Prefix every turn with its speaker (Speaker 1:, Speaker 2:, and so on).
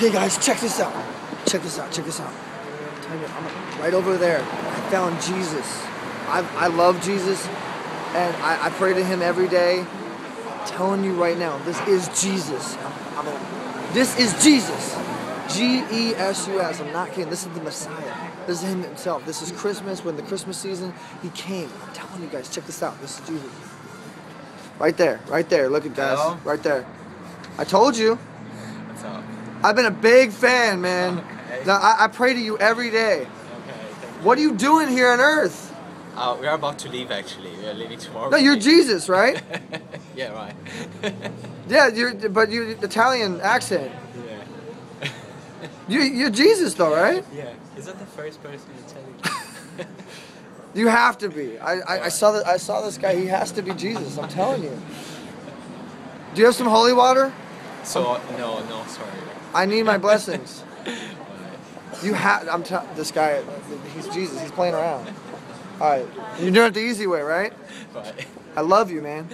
Speaker 1: Okay, guys, check this out. Check this out. Check this out. You, right over there. I found Jesus. I, I love Jesus, and I, I pray to Him every day. I'm telling you right now, this is Jesus. I'm, I'm a, this is Jesus. G E S U S. I'm not kidding. This is the Messiah. This is Him Himself. This is Christmas. When the Christmas season, He came. I'm telling you guys, check this out. This is Jesus. Right there. Right there. Look at guys. Right there. I told you. I've been a big fan, man.
Speaker 2: Okay.
Speaker 1: I, I pray to you every day.
Speaker 2: Okay,
Speaker 1: What are you doing here on earth?
Speaker 2: Uh, we are about to leave actually. We are leaving tomorrow.
Speaker 1: No, you're Jesus, right?
Speaker 2: yeah, right.
Speaker 1: Yeah, you're, but you Italian accent.
Speaker 2: yeah.
Speaker 1: You, you're Jesus, though, right?
Speaker 2: Yeah. Is that the first person you're telling?
Speaker 1: You have to be. I, I, I saw that. I saw this guy. He has to be Jesus. I'm telling you. Do you have some holy water?
Speaker 2: So no, no, sorry.
Speaker 1: I need my blessings. You have. I'm t- this guy. He's Jesus. He's playing around. All right. You're doing it the easy way, right?
Speaker 2: Right.
Speaker 1: I love you, man.